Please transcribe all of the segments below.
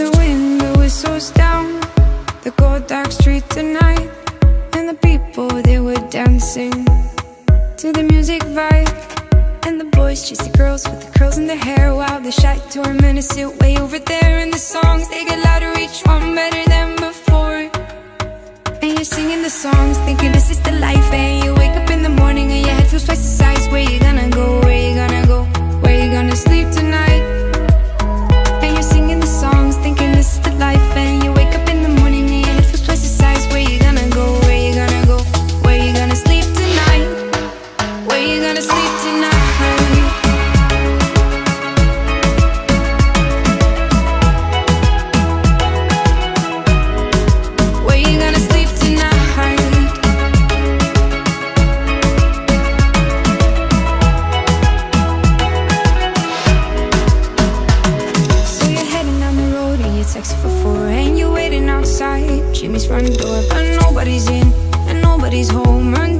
the wind, the whistles down The cold dark street tonight And the people, they were dancing To the music vibe And the boys chase the girls with the curls in their hair While the shy to our sit way over there And the songs, they get louder, each one better than before. And you're singing the songs, thinking this is the life And you Jimmy's front door, but nobody's in and nobody's home. And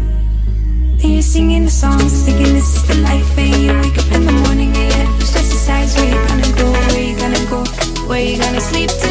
And you're singing the songs, thinking this is the life. And you wake up in the morning, and you head from stress where you gonna go, where you gonna go, where you gonna sleep tonight.